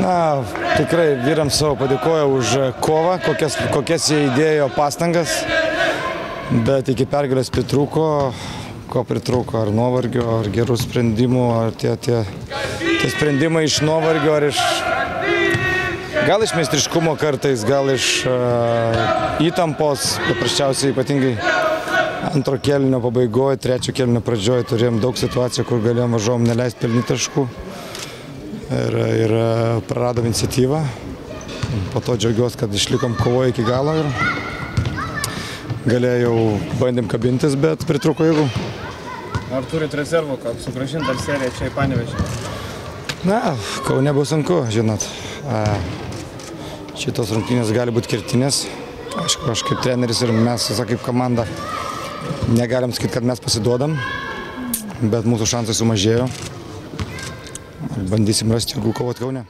Na, tikrai vyrams savo padėkoju už kovą, kokias, kokias jie įdėjo pastangas, bet iki pergalės pritrūko, ko pritrūko, ar nuovargio, ar gerų sprendimų, ar tie, tie, tie sprendimai iš nuovargio, ar iš... Gal iš meistriškumo kartais, gal iš uh, įtampos, paprasčiausiai ypatingai antro kelnio pabaigoje, trečio kelnio pradžioje turėjom daug situacijų, kur galėjom važiuom neleisti pelnyti taškų ir, ir praradom iniciatyvą. Po to džiaugiuosi, kad išlikom kovoje iki galo ir galėjau, bandėm kabintis, bet pritruko jėgų. Ar turit rezervų, kad sugražint dar seriją čia į Panevežį? Na, Kaune bus sunku, žinot. Šitos rungtynės gali būti kirtinės. Aišku, aš kaip treneris ir mes, visa kaip komanda, negalim sakyti, kad mes pasiduodam, bet mūsų šansai sumažėjo. Bandysim rasti jėgų kovoti Kaune.